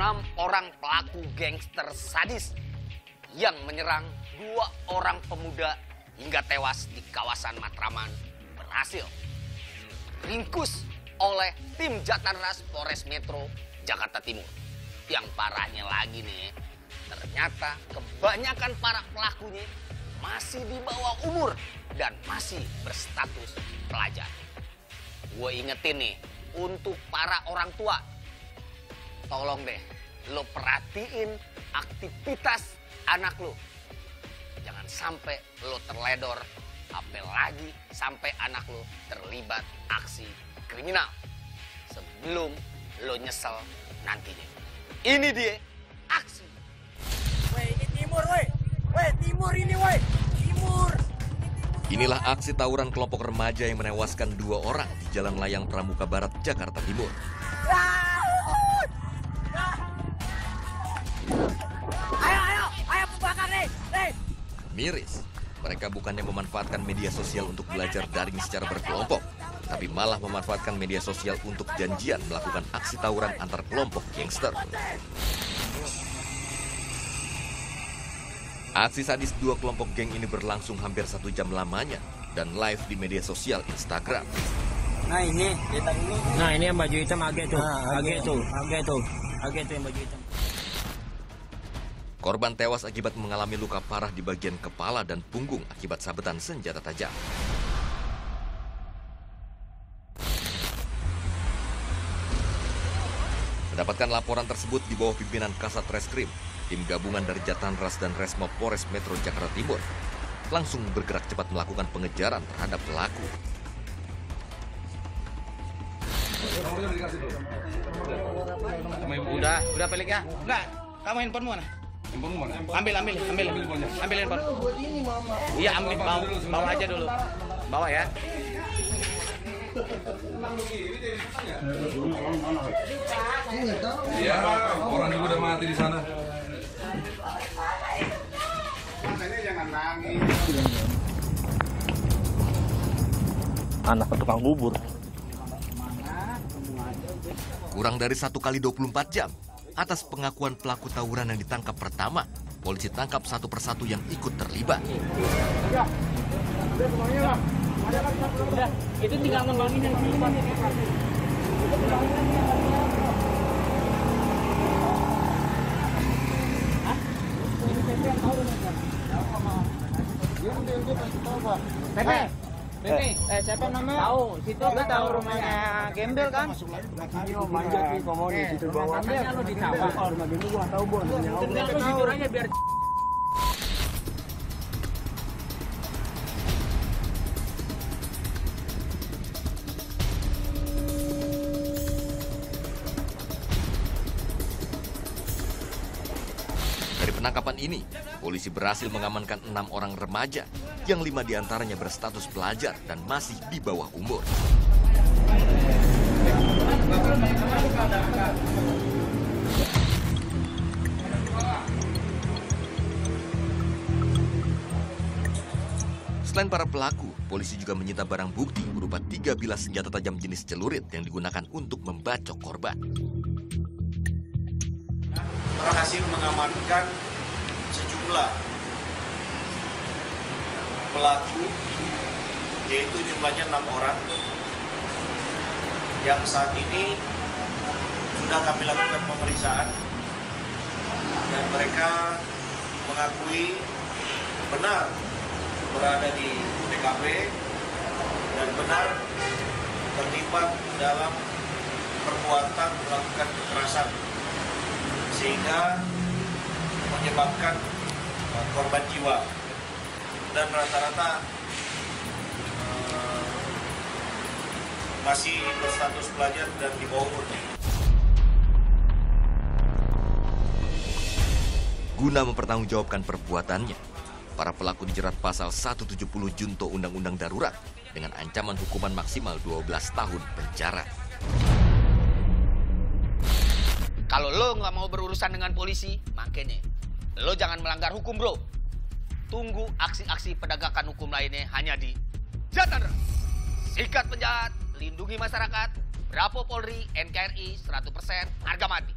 enam orang pelaku gangster sadis yang menyerang dua orang pemuda hingga tewas di kawasan Matraman berhasil ringkus oleh tim Jatanras Polres Metro Jakarta Timur. Yang parahnya lagi nih, ternyata kebanyakan para pelakunya masih di bawah umur dan masih berstatus pelajar. Gue ingetin nih, untuk para orang tua, tolong deh lo perhatiin aktivitas anak lo. Jangan sampai lo terledor, apalagi sampai anak lo terlibat aksi kriminal. Sebelum lo nyesel nantinya. Ini dia aksi. Woi, ini timur, woi. Woi, timur ini, woi. Timur. Inilah aksi tawuran kelompok remaja yang menewaskan dua orang di Jalan Layang Pramuka Barat, Jakarta Timur. Miris, mereka bukannya memanfaatkan media sosial untuk belajar daring secara berkelompok, tapi malah memanfaatkan media sosial untuk janjian melakukan aksi tawuran antar kelompok gangster. Aksi sadis dua kelompok geng ini berlangsung hampir satu jam lamanya dan live di media sosial Instagram. Nah, ini kita ini. Nah ini yang baju hitam agak tuh, Ah, agak tuh, agak tuh, agak tuh yang baju hitam. Korban tewas akibat mengalami luka parah di bagian kepala dan punggung akibat sabetan senjata tajam. Mendapatkan laporan tersebut di bawah pimpinan Kasat Reskrim, tim gabungan dari Jatanras dan Resmo Polres Metro Jakarta Timur langsung bergerak cepat melakukan pengejaran terhadap pelaku. Udah, udah pelik ya? Enggak, kamu handphone mana? Ambil, ambil, ambil, ambil handphone. Iya, ambil, bawa, bawa aja dulu. Bawa ya. Iya, orang juga udah mati di sana. anak tukang bubur. Kurang dari satu kali 24 jam, atas pengakuan pelaku tawuran yang ditangkap pertama, polisi tangkap satu persatu yang ikut terlibat. Itu tinggal yang. Siapa nama? Tahu, situ lu tahu rumahnya Gembel kan? manjat nih komo di situ bawah. Katanya lu ditawar. Rumah gini gua tahu, Bon. Tinggal lu jujur aja biar Dari penangkapan ini, polisi berhasil mengamankan enam orang remaja, yang lima di antaranya berstatus pelajar dan masih di bawah umur. Selain para pelaku, polisi juga menyita barang bukti berupa tiga bilah senjata tajam jenis celurit yang digunakan untuk membacok korban. berhasil mengamankan sejumlah pelaku yaitu jumlahnya enam orang yang saat ini sudah kami lakukan pemeriksaan. Dan mereka mengakui benar berada di TKP dan benar terlibat dalam perbuatan melakukan kekerasan. Sehingga menyebabkan uh, korban jiwa dan rata-rata uh, masih berstatus pelajar dan di bawah umur. Guna mempertanggungjawabkan perbuatannya, para pelaku dijerat pasal 170 Junto Undang-Undang Darurat dengan ancaman hukuman maksimal 12 tahun penjara. Kalau lo nggak mau berurusan dengan polisi, makanya lo jangan melanggar hukum bro. Tunggu aksi-aksi penegakan hukum lainnya hanya di Jatandra. Sikat penjahat, lindungi masyarakat, Bravo Polri, NKRI 100% harga mati.